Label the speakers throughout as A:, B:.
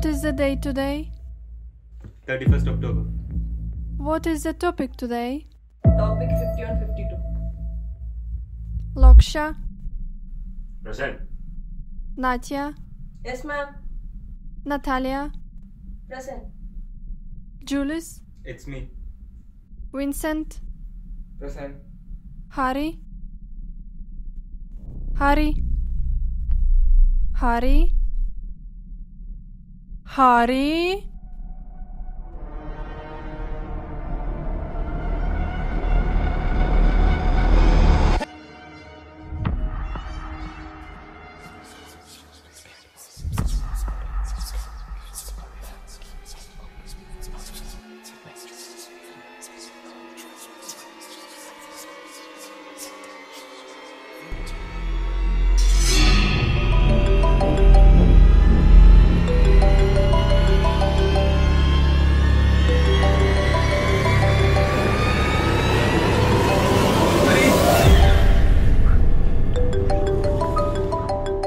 A: What is the day today?
B: 31st October.
A: What is the topic today?
C: Topic 51 52.
A: Loksha,
B: Present.
A: Natya,
C: Yes, ma'am.
A: Natalia,
C: Present.
A: Julius,
B: It's me.
A: Vincent,
B: Present.
A: Hari, Hari, Hari, Hari.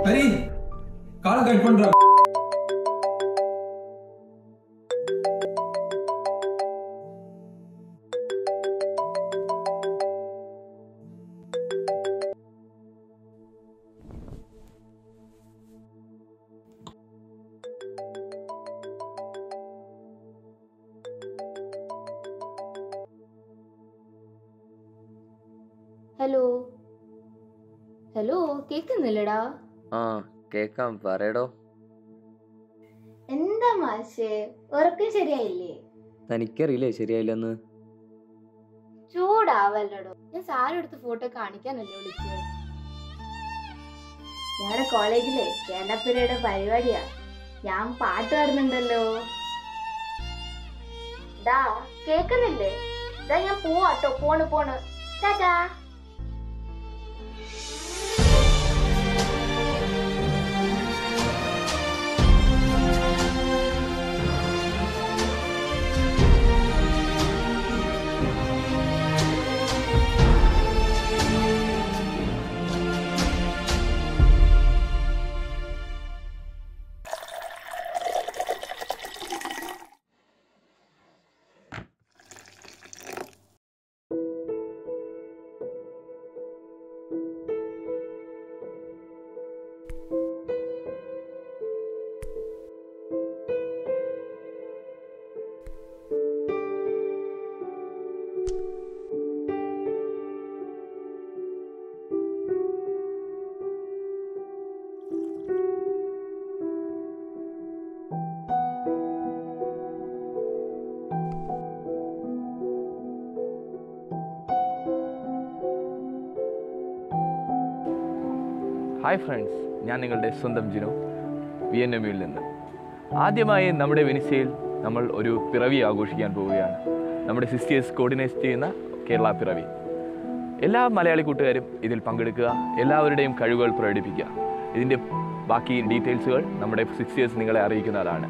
D: Hari call cut பண்றா.
E: Hello hello கேட்குது இல்லடா
F: ആ കേക്കാം. പറയടോ.
E: എന്താ മാഷേ? ഉറക്കം ശരിയായില്ലേ?
F: തനിക്കറിയില്ലേ ശരിയായില്ലെന്ന്?
E: ചൂടാവല്ലടോ. ഞാൻ സാരി എടുത്ത് ഫോട്ടോ കാണിക്കാനല്ലേ വിളിച്ചത്. ഞങ്ങളുടെ കോളേജിലെ കേരളപ്പിരയുടെ പരിപാടിയാ. ഞാൻ പാട്ട് പാടുന്നുണ്ടല്ലോ. ദാ കേക്കുന്നില്ലേ? ദാ ഞാൻ പോവാട്ടോ. പോണ് പോണ്. ടാറ്റാ
G: ഹായ് ഫ്രണ്ട്സ് ഞാൻ നിങ്ങളുടെ സ്വന്തം ജിനോ വി എൻ എമ്മിൽ നിന്ന്. ആദ്യമായി നമ്മുടെ വെനിസയിൽ നമ്മൾ ഒരു പിറവി ആഘോഷിക്കാൻ പോവുകയാണ്. നമ്മുടെ സിസ്റ്റേഴ്സ് കോർഡിനേറ്റ് ചെയ്യുന്ന കേരള പിറവി. എല്ലാ മലയാളി കൂട്ടുകാരും ഇതിൽ പങ്കെടുക്കുക എല്ലാവരുടെയും കഴിവുകൾ പ്രകടിപ്പിക്കുക. ഇതിന്റെ ബാക്കി ഡീറ്റെയിൽസുകൾ നമ്മുടെ സിസ്റ്റേഴ്സ് നിങ്ങളെ അറിയിക്കുന്നതാണ്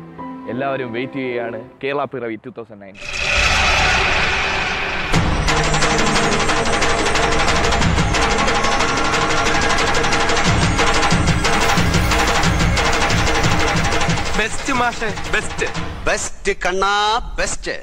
G: എല്ലാവരും വെയിറ്റ് ചെയ്യുകയാണ്. Kerala Piravi two thousand nine
H: best മാഷെ ബെസ്റ്റ്
I: ബെസ്റ്റ് കണ്ണാ ബെസ്റ്റ്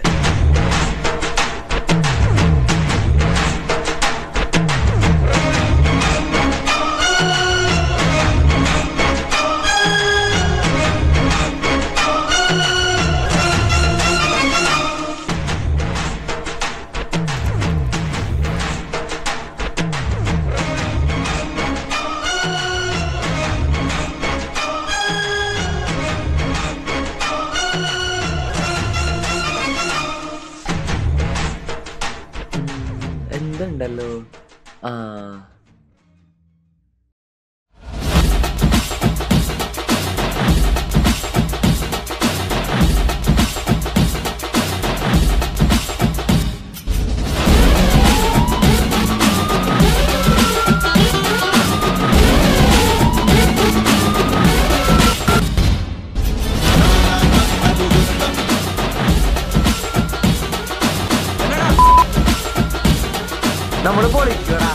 F: కొండలు
H: നമ്മൾ പൊളിക്കടാ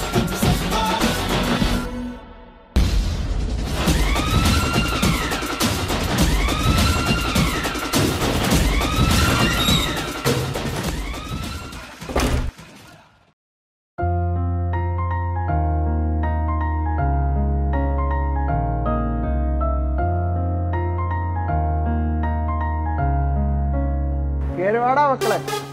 H: കേരളാടാ
J: മക്കളെ.